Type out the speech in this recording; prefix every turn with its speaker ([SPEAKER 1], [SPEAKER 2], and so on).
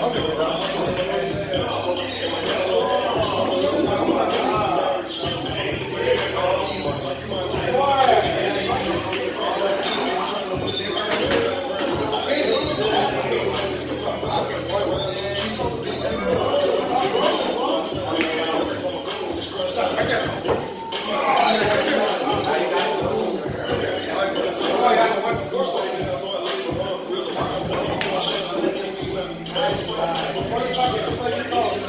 [SPEAKER 1] 多分。Não pode fazer, não pode falar.